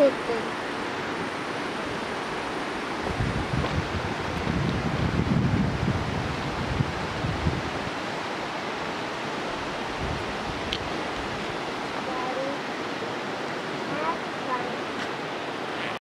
করতেন